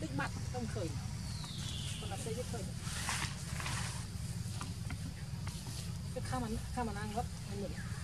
tích mặt không khởi còn là xây rất khởi cái khá mà khá mà đang gấp hơn nữa